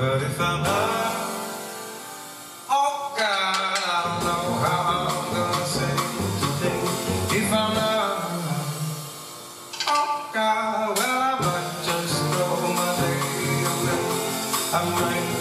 love. Oh God, I don't know how I'm gonna say today if I'm not. Oh God, well I might just throw my day away. I might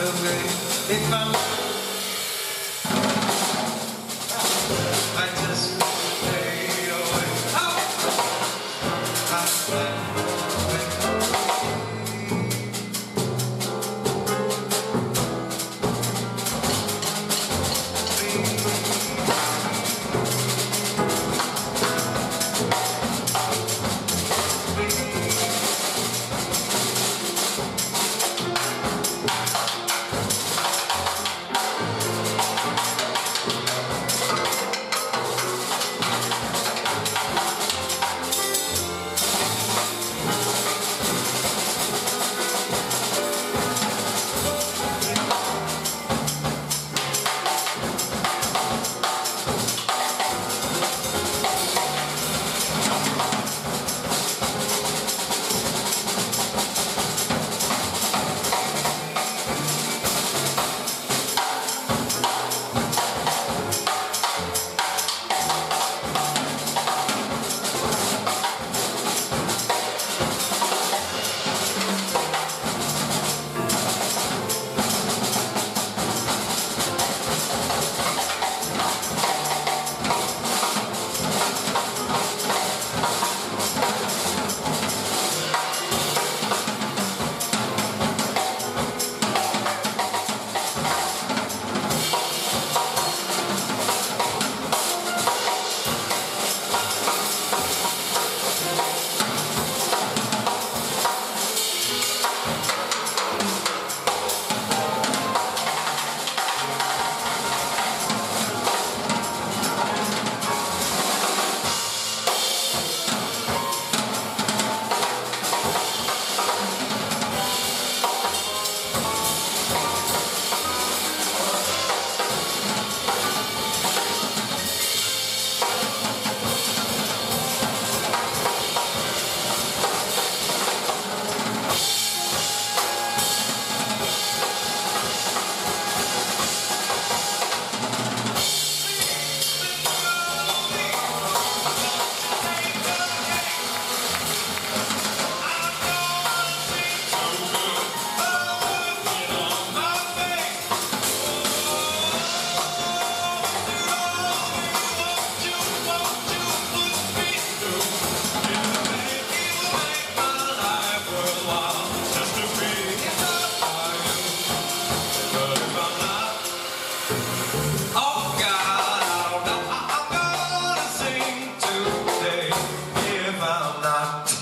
away. If I'm Bye.